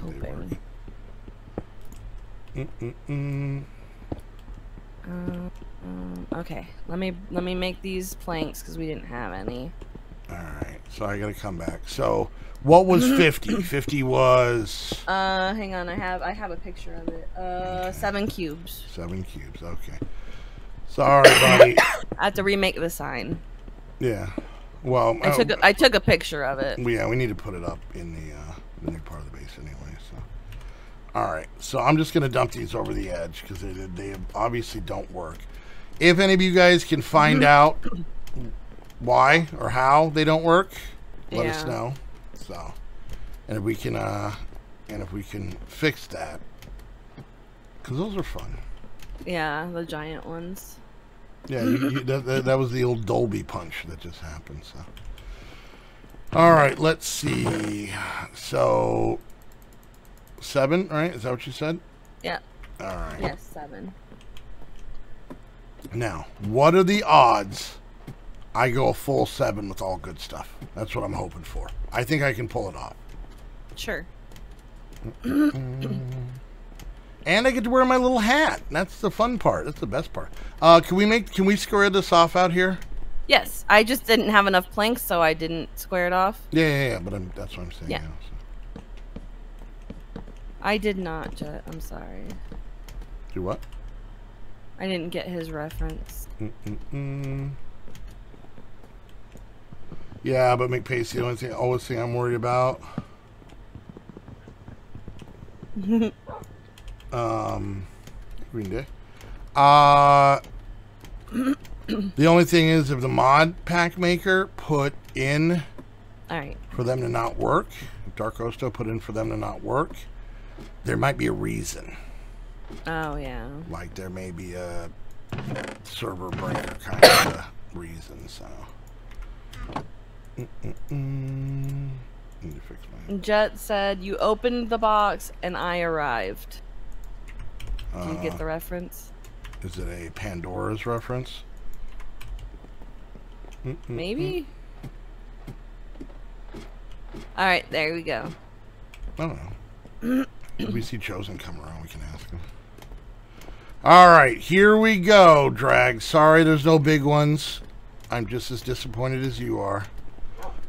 was think they hoping. Mm-mm-mm. Um, um, okay, let me let me make these planks because we didn't have any. All right, so I gotta come back. So, what was 50? 50 was Uh, hang on, I have I have a picture of it. Uh, seven cubes. seven cubes. Okay. Sorry, buddy. I have to remake the sign. yeah. Well, I uh, took a, I took a picture of it. yeah, we need to put it up in the uh, the new part of the base anyway. All right. So I'm just gonna dump these over the edge because they they obviously don't work. If any of you guys can find out why or how they don't work, let us know. So, and if we can uh, and if we can fix that, because those are fun. Yeah, the giant ones. Yeah, you, you, that, that, that was the old Dolby punch that just happened. So, all right, let's see. So, seven, right? Is that what you said? Yeah. All right. Yes, seven. Now, what are the odds I go a full seven with all good stuff? That's what I'm hoping for. I think I can pull it off, Sure. and I get to wear my little hat. That's the fun part. That's the best part. Uh, can we make? Can we square this off out here? Yes, I just didn't have enough planks, so I didn't square it off. Yeah, yeah, yeah. But I'm, that's what I'm saying. Yeah. so. I did not, Jet. I'm sorry. Do what? I didn't get his reference. Mm-mm-mm. Yeah, but McPace, the only thing, always thing I'm worried about. um, Green Day. Uh, the only thing is, if the mod pack maker put in All right. for them to not work, Darkosto put in for them to not work, there might be a reason. Oh yeah. Like there may be a server breaker kind of a reason. So. Mm-mm-mm. Need to fix my. Jet said you opened the box and I arrived. Do you get Uh, the reference? Is it a Pandora's reference? Maybe. All right, there we go. I don't know. If we see Chosen come around, we can ask him. All right, here we go, Drag. Sorry, there's no big ones. I'm just as disappointed as you are.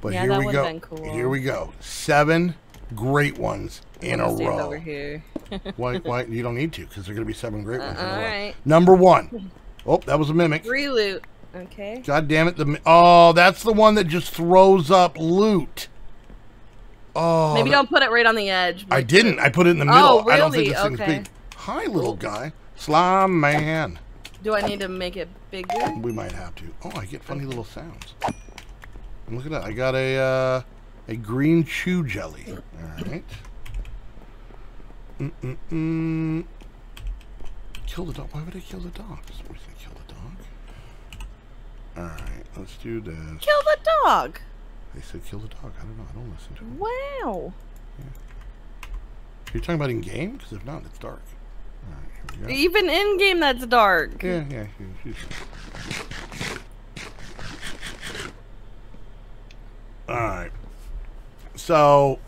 But Yeah, here we go. cool. Here we go. Seven great ones in a row. over here. Why? Why? You don't need to, because they're going to be seven great ones in a Uh, all row. right. Number one. Oh, that was a mimic. Free loot. Okay. God damn it! The oh, that's the one that just throws up loot. Oh, Maybe that- don't put it right on the edge. I didn't. I put it in the middle. Oh, I don't think really? this thing's Okay. big. Hi, little guy. Slime man. Do I need to make it bigger? We might have to. Oh, I get funny little sounds. And look at that. I got a uh, a green chew jelly. All right. Mm mm mm. Kill the dog. Why would I kill the dog? Somebody say kill the dog. All right. Let's do this. Kill the dog. They said kill the dog. I don't know. I don't listen to them. Wow. You're talking about in game? Because if not, it's dark. All right. Here we go. Even in game, that's dark. Yeah, yeah. she- she's- All right. So,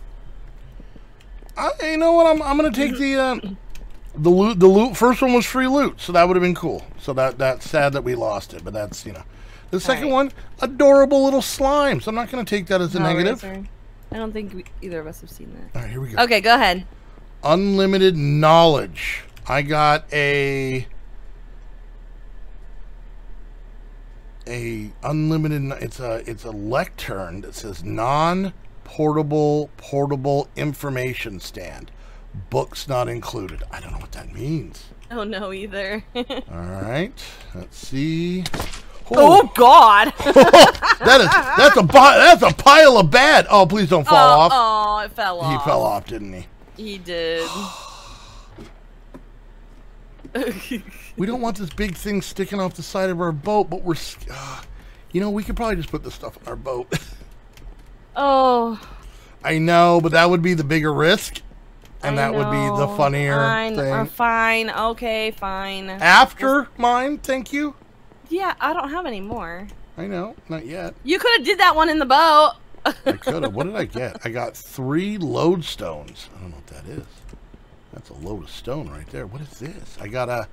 I, you know what? I'm, I'm gonna take the uh, the loot. The loot. First one was free loot, so that would have been cool. So that that's sad that we lost it, but that's you know. The second right. one, adorable little slimes. I'm not gonna take that as a negative. Hellraiser. I don't think we, either of us have seen that. All right, here we go. Okay, go ahead. unlimited knowledge. I got a a unlimited. It's a it's a lectern that says non-portable portable information stand. Books not included. I don't know what that means. Oh, I don't know either. All right, let's see. Oh God! that is that's a that's a pile of bad. Oh, please don't fall oh, off. oh, it fell off. He fell off, didn't he? He did. We don't want this big thing sticking off the side of our boat, but we're, uh, you know, we could probably just put this stuff on our boat. oh. I know, but that would be the bigger risk, and I that would be the funnier Fine, thing. uh, fine. Okay, fine. After mine, thank you. Yeah, I don't have any more. I know, not yet. You could have did that one in the boat. I could have. What did I get? I got three lodestones. I don't know what that is. That's a load of stone right there. What is this? I got a.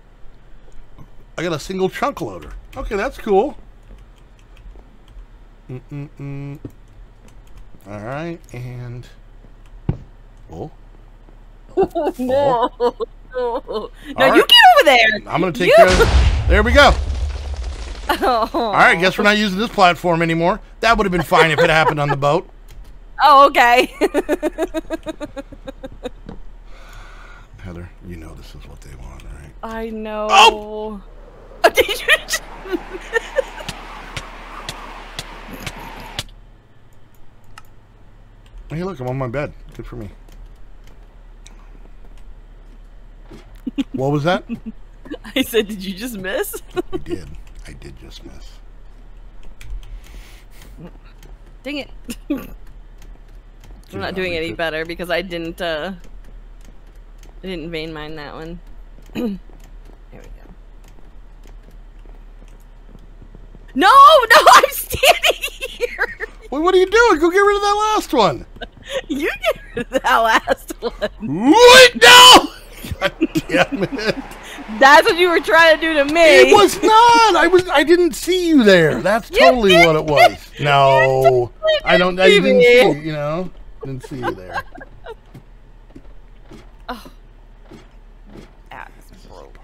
I got a single chunk loader. Okay, that's cool. Mm mm mm. All right, and oh, no. No, All you right. get over there. I'm gonna take You- care of. There we go. Oh. All right, guess we're not using this platform anymore. That would have been fine if it happened on the boat. Oh, okay. Heather, you know this is what they want, right? I know. Oh! Did you? just- Hey, look, I'm on my bed. Good for me. What was that? I said, did you just miss? I did. I did just miss. Dang it. I'm not doing any better because I didn't, uh, I didn't vein mine that one. there we go. No, no, I'm standing here. Wait, what are you doing? Go get rid of that last one. You get rid of that last one. Wait, no! God damn it. That's what you were trying to do to me. It was not. I was. I didn't see you there. That's totally what it was. No, I don't. I didn't see. You know, didn't see you there. Oh, axe broke.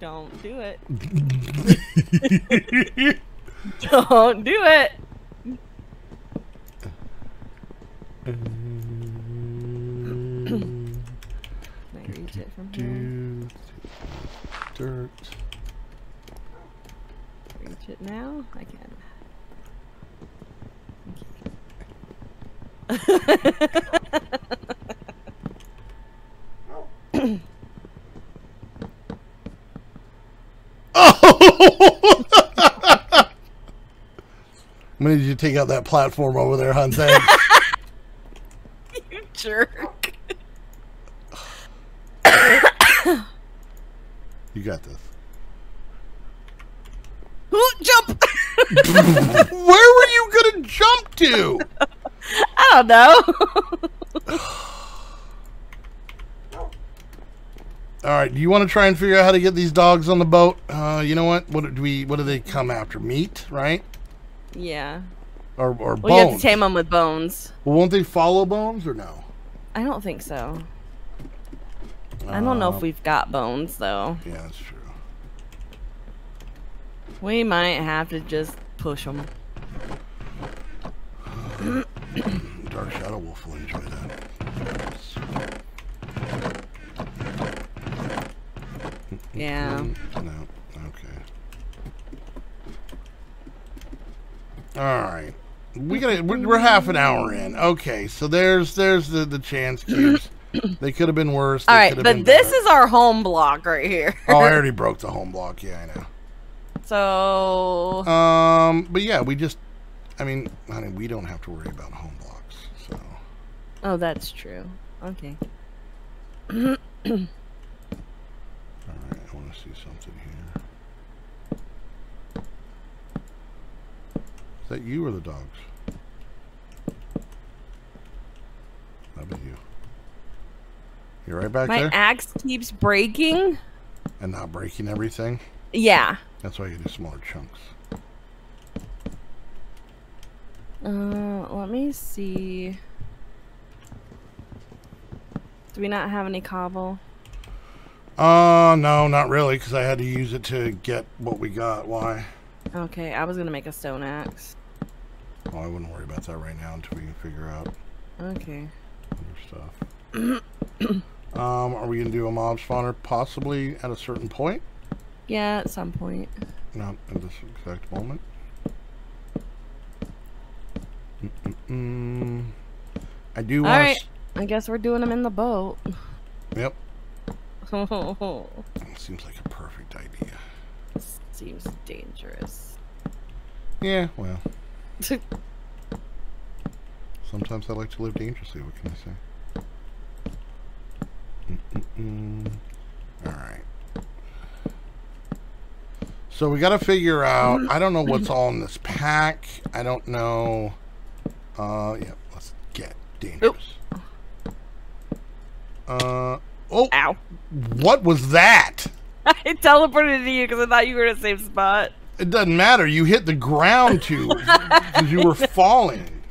Don't do it. Don't do it. Can I reach it from here? Do dirt. It now? I can. Oh! When did you take out that platform over there, Hunt? you jerk. you got this. Jump! Where were you gonna jump to? I don't know. All right. Do you want to try and figure out how to get these dogs on the boat? Uh, you know what? What do we? What do they come after? Meat, right? yeah. Or or Well, you have to tame them with bones. Well, won't they follow bones or no? I don't think so. I don't know Uh, if we've got bones, though. Yeah, that's true. We might have to just push them. Dark Shadow Wolf will enjoy that. Yeah. Mm, No. Okay. All right. We got. We're, we're half an hour in. Okay, so there's there's the the chance cubes. they could have been worse. All right, but this is our home block right here. Oh, I already broke the home block. Yeah, I know. So Um, but yeah, we just, I mean, honey, we don't have to worry about home blocks. So, Oh, that's true. Okay. all right, I want to see something here. Is that you or the dogs? That was you. You're right back My there, axe keeps breaking. and not breaking everything. Yeah. That's why you do smaller chunks. Uh, let me see. Do we not have any cobble? Uh, no, not really, because I had to use it to get what we got. Why? Okay, I was gonna make a stone axe. Well, I wouldn't worry about that right now until we can figure out Okay. other stuff. um, are we gonna do a mob spawner possibly at a certain point? Yeah, at some point. Not at this exact moment. Mm-mm-mm. I do All want right. I guess we're doing them in the boat. Yep. Seems Seems like a perfect idea. Seems dangerous. Yeah, well, sometimes I like to live dangerously. What can I say? Mm-mm-mm. All right. So we got to figure out. I don't know what's all in this pack. I don't know. Uh, yeah, let's get dangerous. Uh, oh, Ow. what was that? I teleported to you because I thought you were in the same spot. It doesn't matter. You hit the ground too because you were falling.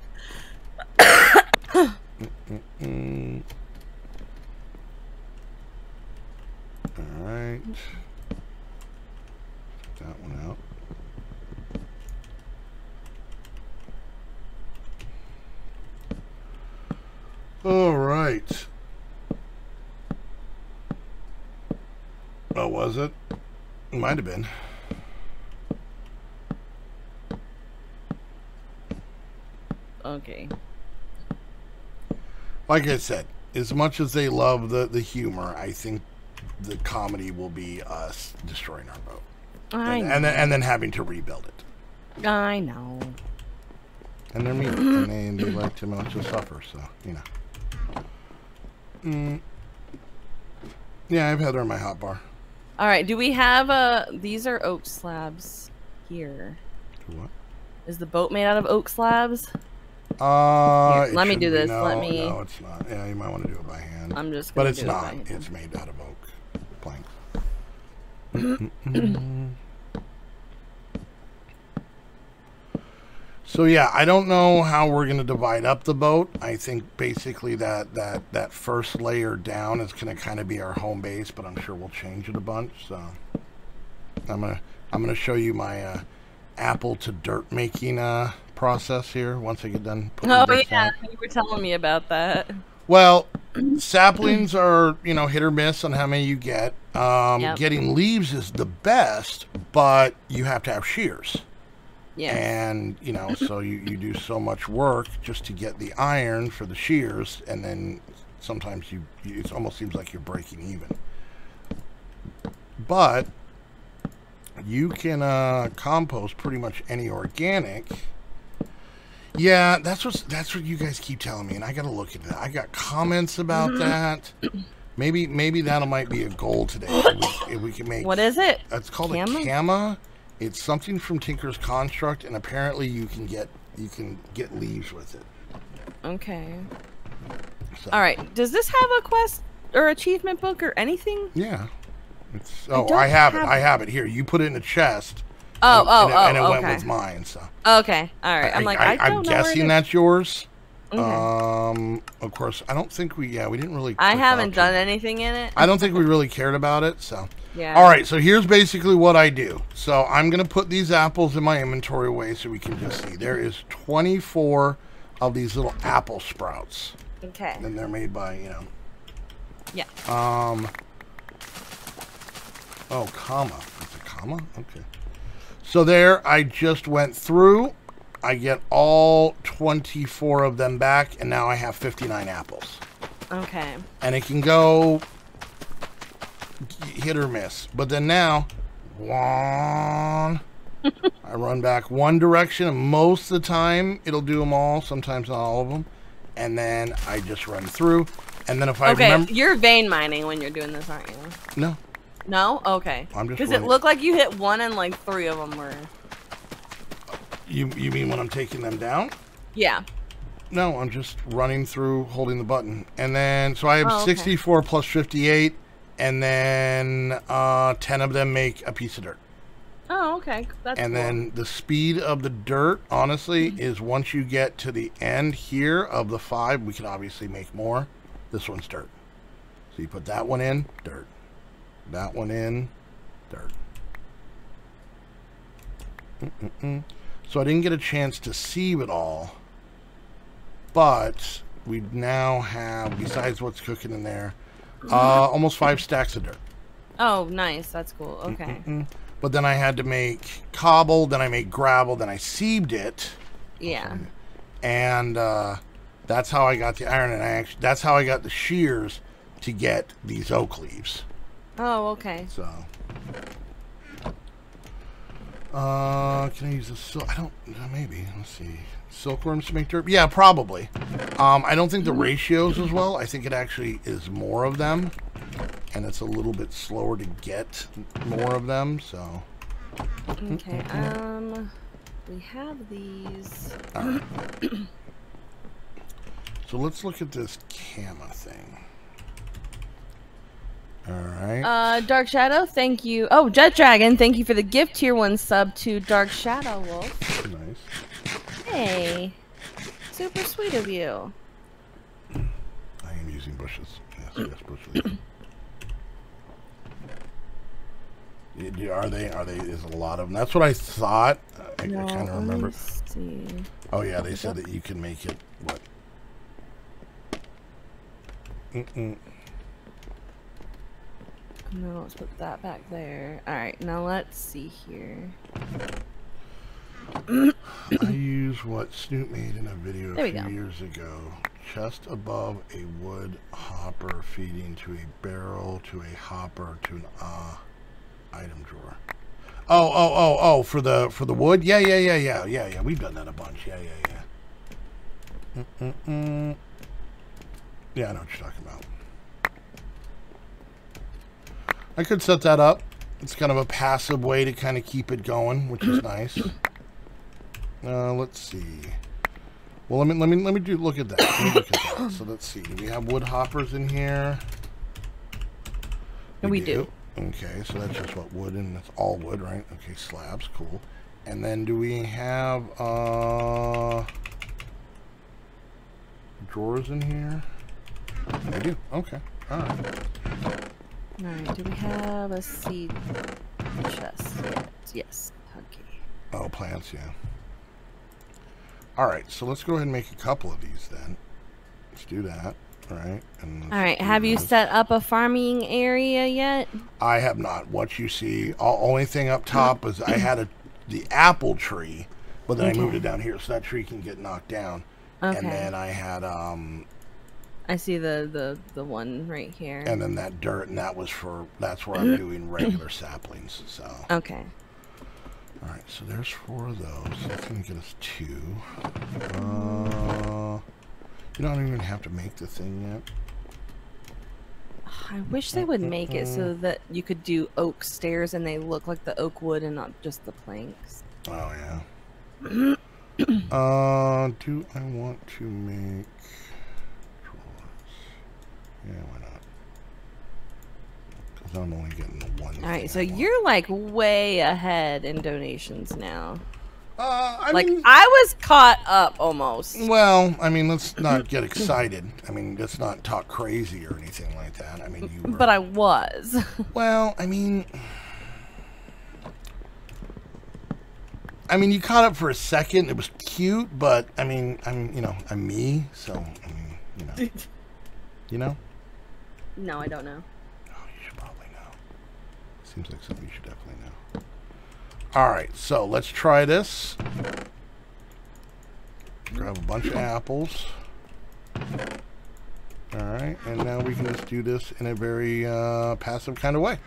Mm-mm-mm. All right. Take that one out. All right. Oh, was it? Might have been. Okay. like I said, as much as they love the, the humor, I think the comedy will be us destroying our boat. I And, know. and, then, and then having to rebuild it. I know. And they're mean. and they, they like to much to suffer, so, you know. Mm. Yeah, I've had her in my hot bar. All right. Do we have uh These are oak slabs here. What? Is the boat made out of oak slabs? Uh, Here, let me do this, No, let me- No, it's not. Yeah, you might want to do it by hand. I'm just. but it's it not. hand. It's made out of oak planks. so yeah, I don't know how we're gonna divide up the boat. I think basically that that that first layer down is gonna kind of be our home base, but I'm sure we'll change it a bunch. So I'm gonna I'm gonna show you my uh, apple to dirt making uh, process here once I get done. putting Oh yeah, you were telling me about that. Well, saplings are you know hit or miss on how many you get. Um, Yep. Getting leaves is the best, but you have to have shears, Yeah. and you know so you, you do so much work just to get the iron for the shears, and then sometimes you, you it almost seems like you're breaking even. But you can uh, compost pretty much any organic. Yeah, that's what that's what you guys keep telling me, and I got to look at that. I got comments about Mm-hmm. that. Maybe maybe that might be a goal today. If we, if we can make What is it? it's called Kama? a kama. It's something from Tinker's Construct, and apparently you can get you can get leaves with it. Okay. So, All right. Does this have a quest or achievement book or anything? Yeah. It's, oh, don't I have, it. have I have it here. You put it in a chest. Oh, and, oh, and it, oh, and it okay. went with mine. So Okay. All right. I'm like, I, am don't know where guessing it that's yours. Okay. Um, of course, I don't think we. Yeah, we didn't really. I haven't done it. anything in it. I don't think we really cared about it. So. Yeah. All right, so here's basically what I do. So I'm going to put these apples in my inventory away so we can just see. There is 24 of these little apple sprouts. Okay. And they're made by, you know. Yeah. Um. Oh, comma. It's a comma? Okay. So there, I just went through. I get all 24 of them back, and now I have 59 apples Okay. and it can go hit or miss. But then now, one, I run back one direction, and most of the time it'll do them all. Sometimes not all of them, and then I just run through. And then if I Okay. remember, You're vein mining when you're doing this, aren't you? no, No. Okay. I'm just Because it looked like you hit one and like three of them were. you you mean when I'm taking them down? Yeah. No, I'm just running through, holding the button, and then so I have Oh, okay. 64 plus 58, and then uh, 10 of them make a piece of dirt. Oh, okay. That's and cool. then the speed of the dirt honestly is once you get to the end here of the five we can obviously make more this one's dirt so you put that one in dirt that one in dirt Mm-mm-mm. so i didn't get a chance to sieve it all but we now have besides what's cooking in there uh, almost five stacks of dirt Oh, nice. That's cool. Okay. Mm. But then I had to make cobble, then I made gravel, then I sieved it, Yeah. and uh, that's how I got the iron. And I actually, that's how I got the shears to get these oak leaves. Oh, okay. So, uh, can I use the silk? I don't. uh, Maybe. Let's see. Silkworms to make dirt? Yeah, probably. Um, I don't think the ratios as well. I think it actually is more of them, and it's a little bit slower to get more of them. So. Okay. Um, we have these. So let's look at this camera thing. All right. Uh, Dark Shadow, thank you. Oh, Jet Dragon, thank you for the gift tier one sub to Dark Shadow Wolf. nice. Hey, super sweet of you. I am using bushes. Yes, yes, bushes. Are they? Are they? Is a lot of them? That's what I thought. I, I No, kind of remember. See. Oh yeah, they said that you can make it. What? Mm-mm. No, let's put that back there. All right, now let's see here. I use what Snoop made in a video a few go. years ago. Just above a wood hopper feeding to a barrel to a hopper to an uh, item drawer. Oh, oh, oh, oh, for the for the wood? Yeah, yeah, yeah, yeah, yeah, yeah. We've done that a bunch. Yeah, yeah, yeah. Mm-mm-mm. Yeah, I know what you're talking about. I could set that up. It's kind of a passive way to kind of keep it going, which is nice. Uh, let's see. Well, let me let me let me do look at that. Let look at that. So let's see. Do we have wood hoppers in here? We do. Okay, so that's just what wood and that's all wood, right? Okay, slabs, cool. And then do we have uh drawers in here? We do. Okay. All right. All right, do we have a seed chest yet? Yes. Okay. Oh, plants, yeah. All right, so let's go ahead and make a couple of these then. Let's do that. All right. And. All right. have you set up a farming area yet? I have not. What you see, all, only thing up top is I had a the apple tree, but then I moved it down here so that tree can get knocked down. Okay. And then I had um I see the the the one right here. and then that dirt and that was for that's where I'm doing regular saplings. So Okay. all right, so there's four of those. That's gonna get us two. Uh, you don't even have to make the thing yet. I wish they would make it so that you could do oak stairs and they look like the oak wood and not just the planks. Oh yeah. uh, do I want to make? Yeah, why not? Because I'm only getting the one. All thing right, so you're like way ahead in donations now. Uh, I like mean, I was caught up almost. well, I mean, let's not get excited. I mean, let's not talk crazy or anything like that. I mean, you. Were, But I was. Well, I mean, I mean, you caught up for a second. It was cute, but I mean, I'm, you know, I'm me, so I mean, you know, you know. No, I don't know. Oh, you should probably know. Seems like something you should definitely know. All right, so let's try this. Grab a bunch of apples. All right, and now we can just do this in a very uh, passive kind of way.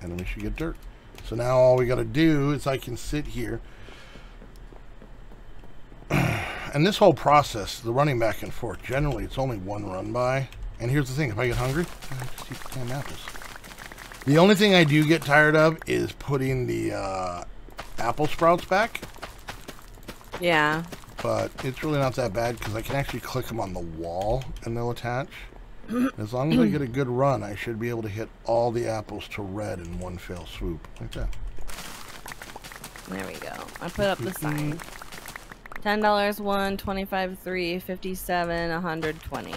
And we should get dirt. So now all we got to do is I can sit here. And this whole process, the running back and forth, generally it's only one run by. And here's the thing, if I get hungry, I just eat the damn apples. The only thing I do get tired of is putting the uh, apple sprouts back. Yeah. But it's really not that bad because I can actually click them on the wall and they'll attach. As long as I get a good run, I should be able to hit all the apples to red in one fell swoop. Like that. There we go. I put up the sign. Ten dollars one, twenty-five three, fifty-seven, a hundred twenty.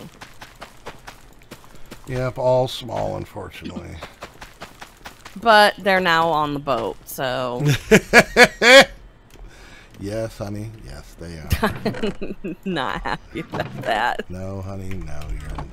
Yep, all small, unfortunately. But they're now on the boat, so yes, honey. Yes, they are. not happy about that. no, honey. No, you're